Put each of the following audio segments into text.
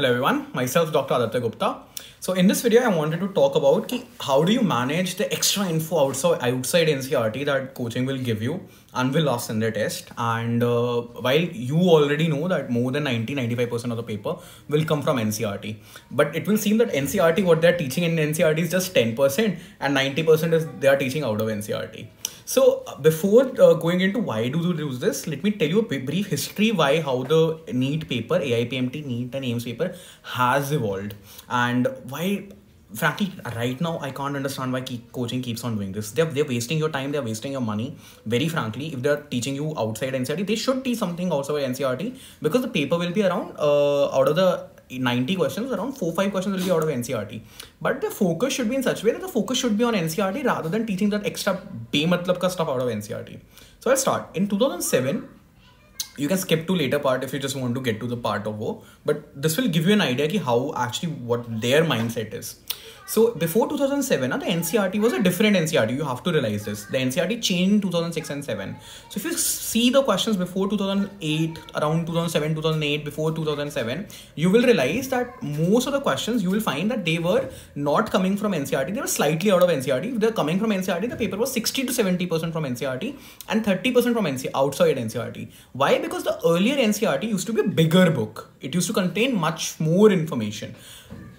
Hello everyone, myself Dr. Aditya Gupta. So in this video, I wanted to talk about ki, how do you manage the extra info outside, outside NCERT that coaching will give you and will ask in the test. And uh, while you already know that more than 90-95% of the paper will come from NCERT, but it will seem that NCERT, what they're teaching in NCERT is just 10% and 90% is they are teaching out of NCERT. So uh, before uh, going into why do you use this, let me tell you a brief history why how the NEET paper, AIPMT, NEET and AIIMS paper has evolved. And why frankly right now i can't understand why keep coaching keeps on doing this. They're, they're wasting your time they're wasting your money. Very frankly if they're teaching you outside ncert they should teach something outside ncert because the paper will be around uh, out of the 90 questions, around 4 5 questions will be out of NCERT. But the focus should be in such a way that the focus should be on NCERT rather than teaching that extra matlab ka stuff out of NCERT. So I'll start. In 2007, you can skip to later part if you just want to get to the part of wo but this will give you an idea ki how actually what their mindset is so before 2007, the NCERT was a different NCERT. You have to realize this. The NCERT changed in 2006 and 7. So if you see the questions before 2008, around 2007, 2008, before 2007, you will realize that most of the questions you will find that they were not coming from NCERT. They were slightly out of NCERT. If they're coming from NCERT, the paper was 60 to 70% from NCERT and 30% from NC outside NCERT. Why? Because the earlier NCERT used to be a bigger book. It used to contain much more information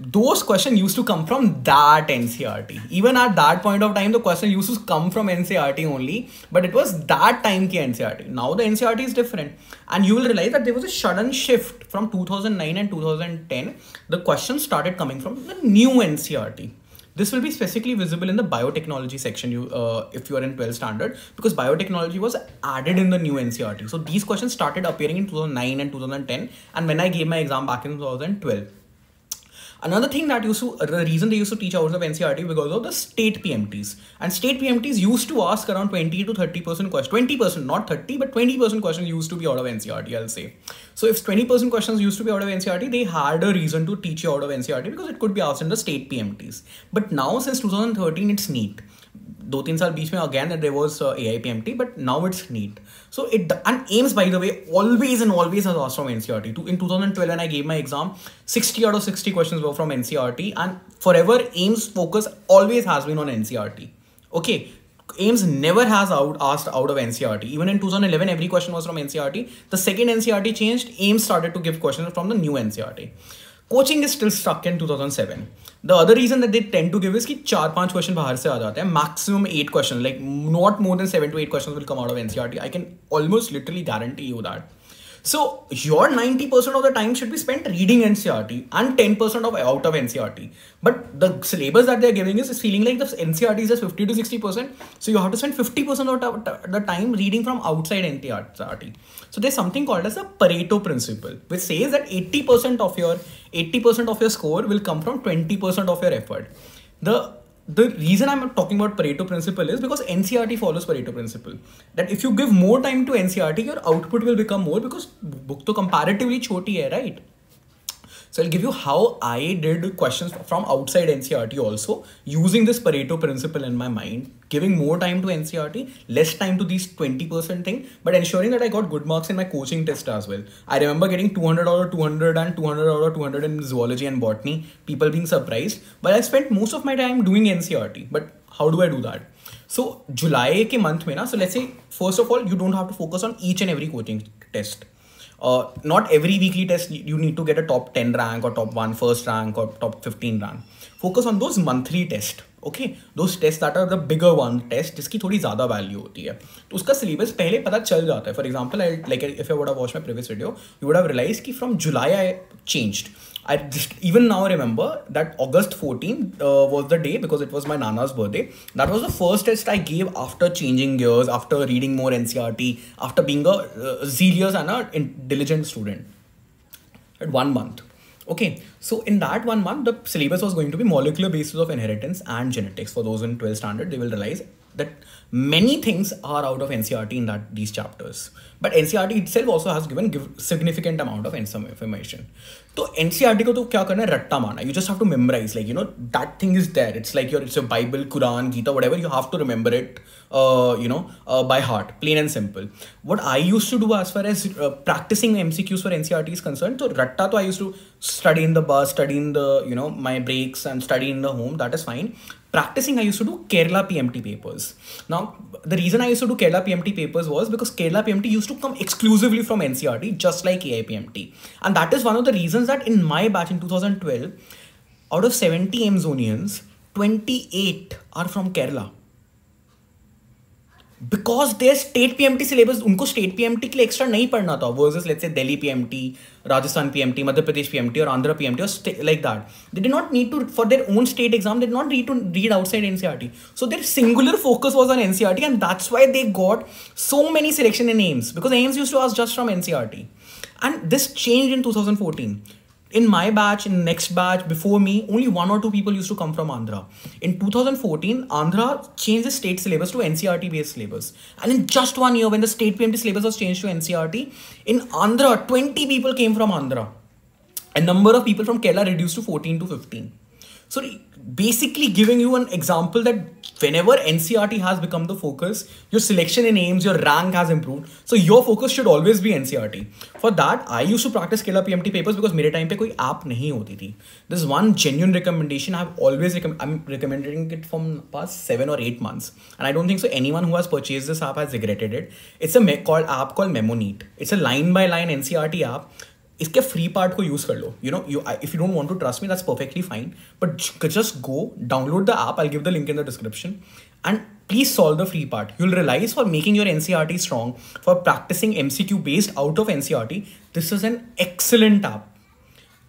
those questions used to come from that NCERT. Even at that point of time, the question used to come from NCERT only, but it was that time ki NCERT. Now the NCERT is different. And you will realize that there was a sudden shift from 2009 and 2010. The questions started coming from the new NCERT. This will be specifically visible in the biotechnology section you, uh, if you are in 12 standard because biotechnology was added in the new NCERT. So these questions started appearing in 2009 and 2010 and when I gave my exam back in 2012. Another thing that used to, the reason they used to teach out of NCERT because of the state PMTs. And state PMTs used to ask around 20 to 30% questions, 20%, not 30, but 20% questions used to be out of NCERT, I'll say. So if 20% questions used to be out of NCERT, they had a reason to teach you out of NCERT because it could be asked in the state PMTs. But now since 2013, it's NEET. दो तीन साल बीच में again there was A I P M T but now it's NEET so it and AIIMS by the way always and always has lost from N C R T in two thousand twelve and I gave my exam sixty out of sixty question were from N C R T and forever AIIMS focus always has been on N C R T okay AIIMS never has out asked out of NCRT. Even in 2011, every question was from NCRT. The second NCRT changed, AIIMS started to give questions from the new NCRT. Coaching is still stuck in 2007 the other reason that they tend to give is कि चार पाँच question बाहर से आ जाते हैं maximum eight question like not more than seven to eight question will come out of NCERT I can almost literally guarantee you that So your 90% of the time should be spent reading NCERT and 10% of out of NCERT. But the syllabus that they're giving is feeling like the NCERT is just 50 to 60%. So you have to spend 50% of the time reading from outside NCERT. So there's something called as a Pareto principle, which says that 80% of your 80% of your score will come from 20% of your effort. The the reason I'm talking about Pareto principle is because NCRT follows Pareto principle. That if you give more time to NCRT, your output will become more because book to comparatively choti hai, right? So I'll give you how I did questions from outside NCERT also using this Pareto principle in my mind, giving more time to NCERT, less time to these 20% thing, but ensuring that I got good marks in my coaching test as well. I remember getting 200 out of 200 and 200 out of 200 in zoology and botany, people being surprised. But I spent most of my time doing NCERT. But how do I do that? So July के month में ना, so let's say first of all, you don't have to focus on each and every coaching test Uh, not every weekly test you need to get a top 10 rank or top 1 first rank or top 15 rank. Focus on monthly test okay those test that are the bigger one test जिसकी थोड़ी ज़्यादा value होती है। तो उसका syllabus पहले पता चल जाता है। For example I like if I watch my previous video you would have realise कि from July I changed I just even now remember that August 14 uh, was the day because it was my Nana's birthday. That was the first test I gave after changing gears, after reading more NCERT, after being a uh, zealous and a diligent student. At one month. Okay, so in that one month, the syllabus was going to be molecular basis of inheritance and genetics. For those in 12 standard, they will realize that many things are out of NCRT in that these chapters. But NCRT itself also has given give significant amount of information. So NCRT ko to kya karna ratta mana. You just have to memorize. Like you know that thing is there. It's like your it's your Bible, Quran, Gita, whatever. You have to remember it. Uh, you know uh, by heart, plain and simple. What I used to do as far as uh, practicing MCQs for NCRT is concerned, so ratta to I used to study in the bus, study in the you know my breaks, and study in the home. That is fine. Practicing, I used to do Kerala PMT papers. Now, the reason I used to do Kerala PMT papers was because Kerala PMT used to come exclusively from NCERT, just like AIPMT. And that is one of the reasons that in my batch in 2012, out of 70 AIIMSonians, 28 are from Kerala because their state PMT syllabus उनको state PMT के लिए extra नहीं पढ़ना था versus let's say Delhi PMT Rajasthan PMT Madhya Pradesh PMT और Andhra PMT और like that they did not need to for their own state exam they not need to read outside NCERT so their singular focus was on NCERT and that's why they got so many selection in AIIMS because AIIMS use to आज just from NCERT and this changed in 2014 in my batch, in next batch, before me, only one or two people used to come from Andhra. In 2014, Andhra changed the state syllabus to NCERT based syllabus. And in just one year, when the state PMT syllabus was changed to NCERT, in Andhra, 20 people came from Andhra. A number of people from Kerala reduced to 14 to 15. So basically giving you an example that whenever NCERT has become the focus, your selection in AIIMS, your rank has improved. So your focus should always be NCERT. For that, I used to practice Kerala PMT papers because मेरे time पे कोई app नहीं होती थी. This is one genuine recommendation I've always recommend. I'm recommending it from past seven or eight months, and I don't think so. Anyone who has purchased this app has regretted it. It's a called app called MemoNeat. It's a line by line NCERT app इसके free part को use कर लो. You know you if you don't want to trust me that's perfectly fine but just go download the app I give the link in the description and and please solve the free part. You'll realize for making your NCERT strong, for practicing MCQ based out of NCERT, this is an excellent app.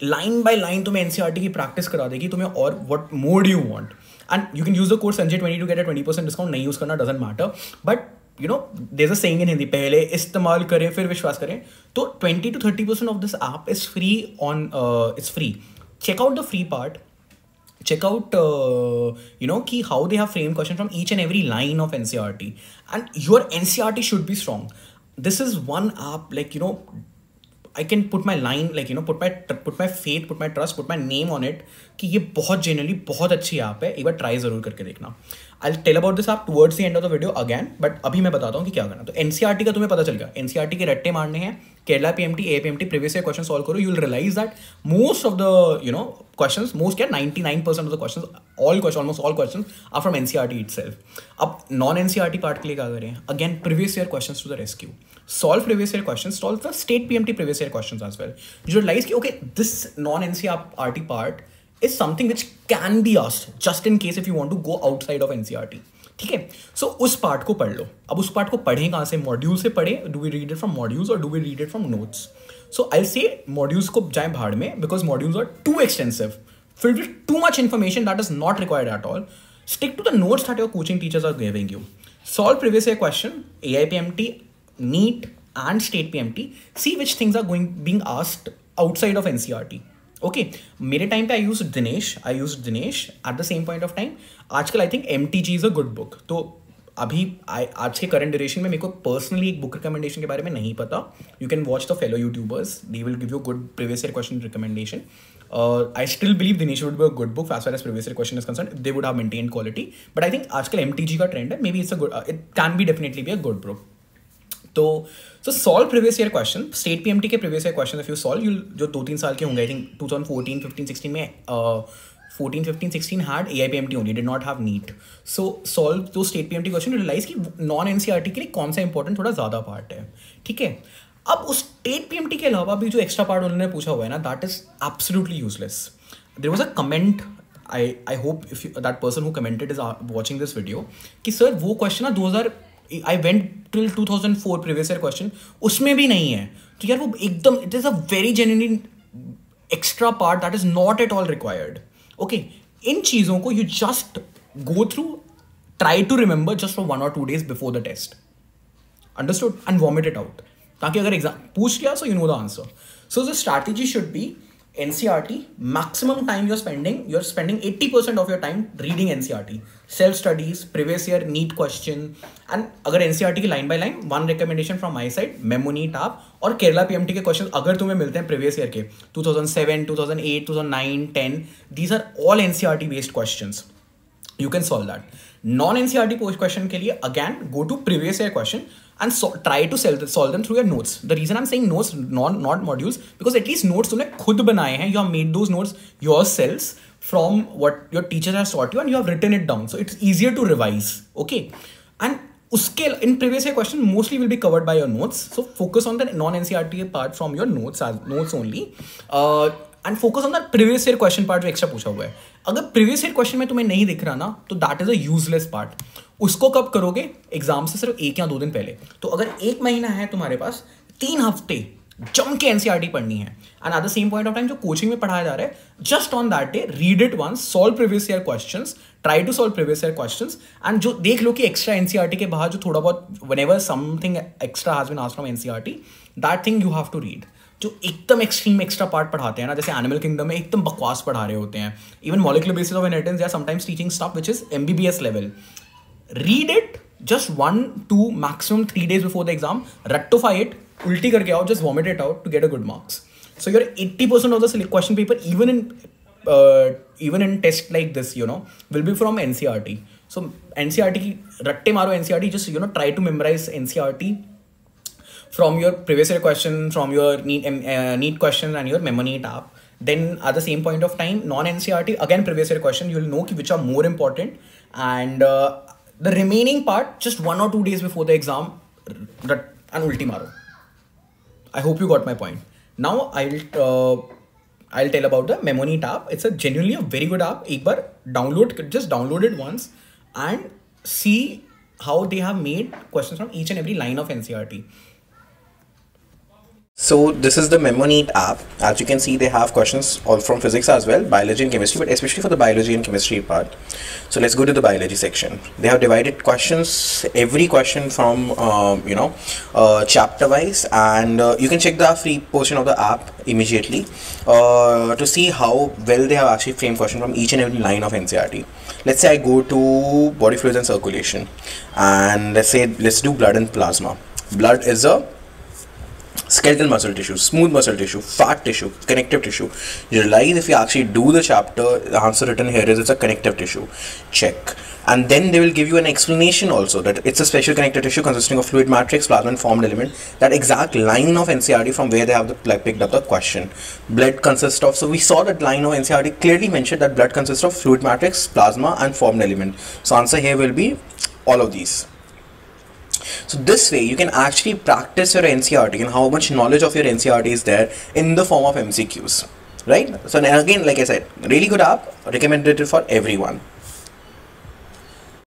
Line by line तुम्हें NCERT की practice करा देगी तुम्हें और what more you want and you can use the course Sanjay twenty to gate twenty percent discount नहीं use करना doesn't matter but you know there a saying in Hindi पहले इस्तेमाल करें फिर विश्वास करें तो twenty to thirty percent off this app is free on it's free check out the free part check out uh, you know key how they have framed question from each and every line of ncrt and your ncrt should be strong this is one app like you know I can put my line like you know put my put my faith put my trust put my name on it कि ये बहुत generally बहुत अच्छी app है एक बार try ज़रूर करके देखना आई टेल अबाउट दिस आप towards the end of the video again but अभी मैं बताता हूँ कि क्या करना तो एनसीआरटी का तुम्हें पता चल गया। एनसीआरटी के रट्टे मारने हैं Kerala PMT A PMT previous year question solve करो you will realise that most of the you know question most क्या ninety nine percent of the question all question almost all question are from NCERT itself अब non NCERT part के लिए क्या करें? Again previous year question to the rescue solve solve previous year questions, solve the state PMT previous year questions as well. You realize, okay, this non-NCRT part is something which can be asked just in case if you want to go outside of NCRT. ठीक है सो उस part को पढ़ लो अब उस part को पढ़ें कहाँ से मॉड्यूल से पढ़े do we read it from modules और do we read it from notes so I say modules को जाए भाड़ में because modules are too extensive filled with too much information that is not required at all. Stick to the notes that your coaching teachers are giving you. Solve previous year question, AIPMT, NEET, and state PMT. See which things are going being asked outside of NCRT. Okay मेरे time पे I use Dinesh I use Dinesh at the same point of time आजकल I think M T G is a good book तो अभी आज के current duration में मेरे को पर्सनली एक बुक रिकमेंडेशन के बारे में नहीं पता. You can watch the fellow YouTubers they will give you good previous year question recommendation I still believe Dinesh would be a good book as far as previous year question is concern they would have maintain quality but I think आजकल M T G का trend है. Maybe it's a good it can be definitely be a good book तो so solve previous year question state PMT के previous year question if you solve you जो दो तीन साल के होंगे I think two thousand fourteen fifteen sixteen में fourteen fifteen sixteen had A I P M T only did not have NEET so solve दो state P M T question realise कि non N C R T के लिए कौन सा important थोड़ा ज़्यादा part है, ठीक है? अब उस स्टेट पी एम टी के अलावा भी जो एक्स्ट्रा पार्ट उन्होंने पूछा हुआ है ना that is absolutely useless there was a comment I I hope if that person who commented is watching this video कि सर वो क्वेश्चन ना दो हज़ार I went till two thousand four previous year question उसमें भी नहीं है। तो यार वो एकदम it is a very genuine extra part that is not at all required okay इन चीज़ों को you just go through try to remember just for one और two days before the test understood and vomit it out ताकि अगर exam पूछ लिया so you know the answer so the strategy should be NCRT, maximum time you're spending, you're spending 80% of your time reading NCRT. Self studies, previous year NEET question, and अगर NCRT की line by line, one recommendation from my side, Memo NEET आप और Kerala PMT के questions अगर तुम्हें मिलते हैं previous year के 2007, 2008, 2009, 10, these are all NCRT based questions. you can solve that non NCERT post question के लिए again go to previous year question and try to solve them through your notes the reason I am saying notes not not modules because at least notes तुमने खुद बनाए हैं. You have made those notes yourselves from what your teacher have taught you and you have written it down so it's easier to revise okay and उसके in previous question mostly will be covered by your notes so focus on the non NCERT part from your notes notes only and focus on the previous year question part जो extra पूछा हुआ है. अगर previous year question में तुम्हें नहीं दिख रहा ना तो that is a useless part उसको कब करोगे? एग्ज़ाम से सिर्फ़ एक या दो दिन पहले. तो अगर एक महीना है तुम्हारे पास, तीन हफ़्ते जम के एनसीआरटी पढ़नी है. And at the same point of time जो कोचिंग में पढ़ाया जा रहा है just on that day read it once solve previous year question try to solve previous year question and जो देख लो कि एक्स्ट्रा एनसीआरटी के बाहर जो थोड़ा बहुत one ever something extra has been asked from NCERT that thing you have to read जो एकदम एक्सट्रीम एक्स्ट्रा पार्ट पढ़ाते हैं ना, जैसे एनिमल किंगडम में एकदम बकवास पढ़ा रहे होते हैं। Even molecular basis of inheritance या sometimes teaching staff which is M B B S level read it just one two maximum three days before the exam rectify it उल्टी करके आओ just vomit it out to get a good marks so your eighty percent of the question paper even in even in test like this you know will be from N C R T so N C R T की रट्टे मारो N C R T just you know try to memorise N C R T from your previous year question, from your NEET uh, question and your memory app. Then at the same point of time, non-NCRT again previous year question, you'll know which are more important, and uh, the remaining part just one or two days before the exam, that an maro. I hope you got my point. Now I'll. Uh, I'll tell about the MemoNEET app. It's a genuinely a very good app. एक download just download it once and see how they have made questions from each and every line of NCRT. So this is the MemoNEET app. As you can see, they have questions all from physics as well, biology and chemistry, but especially for the biology and chemistry part. So let's go to the biology section. They have divided questions, every question from um, you know uh, chapter wise, and uh, you can check the free portion of the app immediately uh, to see how well they have actually framed question from each and every line of NCRT. Let's say I go to body fluids and circulation, and let's say let's do blood and plasma. Blood is a skeletal muscle tissue, smooth muscle tissue, fat tissue, connective tissue. You realize if you actually do the chapter, the answer written here is it's a connective tissue. Check. And then they will give you an explanation also that it's a special connective tissue consisting of fluid matrix, plasma and formed element. That exact line of NCRT from where they have the, like, picked up the question. Blood consists of, so we saw that line of NCRT clearly mentioned that blood consists of fluid matrix, plasma and formed element. So answer here will be all of these. So this way you can actually practice your NCRT and how much knowledge of your NCRT is there in the form of MCQs. Right? So again, like I said, really good app, recommended for everyone.